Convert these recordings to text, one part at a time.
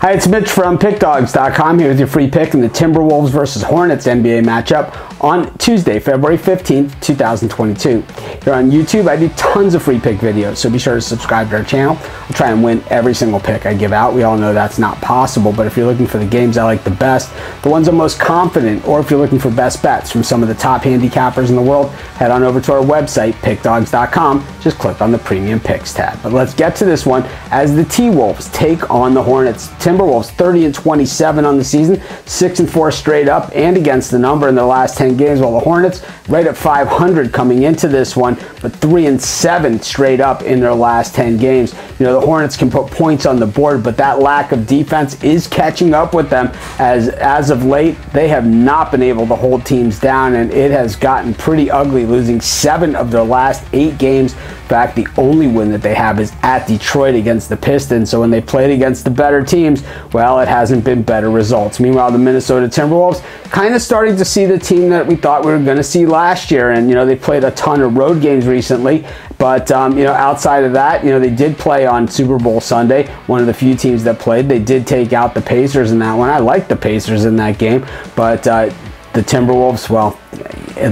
Hi, it's Mitch from PickDawgz.com here with your free pick in the Timberwolves versus Hornets NBA matchup on Tuesday, February 15th, 2022. Here on YouTube, I do tons of free pick videos, so be sure to subscribe to our channel. I'll try and win every single pick I give out. We all know that's not possible, but if you're looking for the games I like the best, the ones I'm most confident, or if you're looking for best bets from some of the top handicappers in the world, head on over to our website, pickdawgz.com. Just click on the Premium Picks tab. But let's get to this one as the T-Wolves take on the Hornets. Timberwolves 30 and 27 on the season, 6 and 4 straight up and against the number in their last 10 games, while the Hornets right at 500 coming into this one, but 3 and 7 straight up in their last 10 games. You know, the Hornets can put points on the board, but that lack of defense is catching up with them as as of late they have not been able to hold teams down and it has gotten pretty ugly losing 7 of their last 8 games. Fact, the only win that they have is at Detroit against the Pistons. So when they played against the better teams, well, it hasn't been better results. Meanwhile, the Minnesota Timberwolves kind of starting to see the team that we thought we were going to see last year. And, you know, they played a ton of road games recently. But, um, you know, outside of that, you know, they did play on Super Bowl Sunday, one of the few teams that played. They did take out the Pacers in that one. I like the Pacers in that game. But, uh, the Timberwolves, well,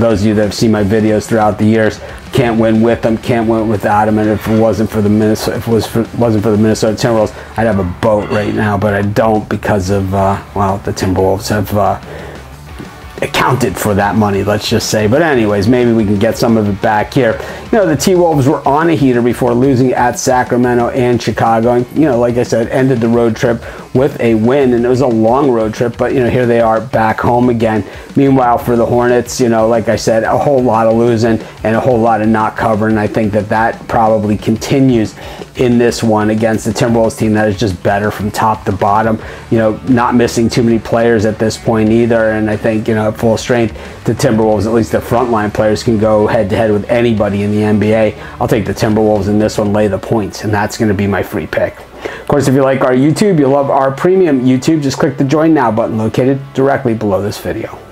those of you that have seen my videos throughout the years, can't win with them, can't win without them. And if it wasn't for the Minnesota, if it was for, wasn't for the Minnesota Timberwolves, I'd have a boat right now, but I don't because of uh, well, the Timberwolves have. Uh, accounted for that money, let's just say. But anyways, maybe we can get some of it back here. You know, the T-Wolves were on a heater before losing at Sacramento and Chicago. And, you know, like I said, ended the road trip with a win, and it was a long road trip, but, you know, here they are back home again. Meanwhile, for the Hornets, you know, like I said, a whole lot of losing and a whole lot of not covering. I think that that probably continues in this one against the Timberwolves team that is just better from top to bottom. You know, not missing too many players at this point either. And I think, you know, at full strength, the Timberwolves, at least the frontline players, can go head to head with anybody in the NBA. I'll take the Timberwolves in this one, lay the points, and that's going to be my free pick. Of course, if you like our YouTube, you love our premium YouTube, just click the join now button located directly below this video.